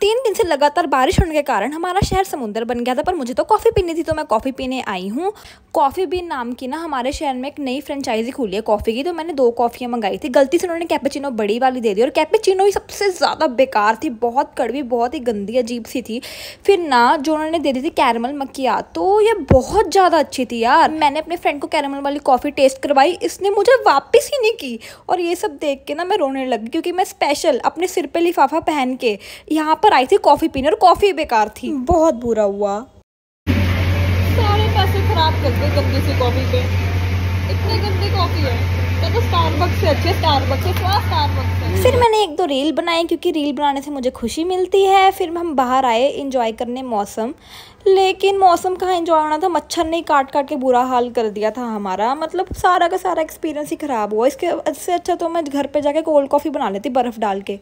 तीन दिन से लगातार बारिश होने के कारण हमारा शहर समुंदर बन गया था, पर मुझे तो कॉफ़ी पीनी थी तो मैं कॉफ़ी पीने आई हूँ। कॉफ़ी बीन नाम की ना हमारे शहर में एक नई फ्रेंचाइजी खुली है कॉफ़ी की तो मैंने दो कॉफ़ियाँ मंगाई थी। गलती से उन्होंने कैपेचिनो बड़ी वाली दे दी और कैपेचिनो ही सबसे ज़्यादा बेकार थी, बहुत कड़वी, बहुत ही गंदी, अजीब सी थी। फिर ना जो उन्होंने दे दी थी कैरमल मक्किया तो ये बहुत ज़्यादा अच्छी थी यार। मैंने अपने फ्रेंड को कैरमल वाली कॉफ़ी टेस्ट करवाई, इसने मुझे वापस ही नहीं की। और ये सब देख के ना मैं रोने लगी, क्योंकि मैं स्पेशल अपने सिर पर लिफाफा पहन के यहाँ पर आई थी कॉफ़ी पीने और कॉफ़ी बेकार थी। बहुत बुरा हुआ। सारे पैसे खराब कर दिए गंदी सी कॉफ़ी पे। इतनी गंदी कॉफ़ी है। तो स्टारबक्स से अच्छे स्टारबक्स से क्या स्टारबक्स है फिर मैंने एक दो रील बनाई क्योंकि रील बनाने से मुझे खुशी मिलती है। फिर हम बाहर आए इंजॉय करने मौसम। लेकिन मौसम कहाँ इंजॉय होना था? मच्छर ने काट काट के बुरा हाल कर दिया था हमारा। मतलब सारा का सारा एक्सपीरियंस ही ख़राब हुआ। इसके इससे अच्छा तो मैं घर पे जाके कोल्ड कॉफ़ी बना लेती बर्फ़ डाल के।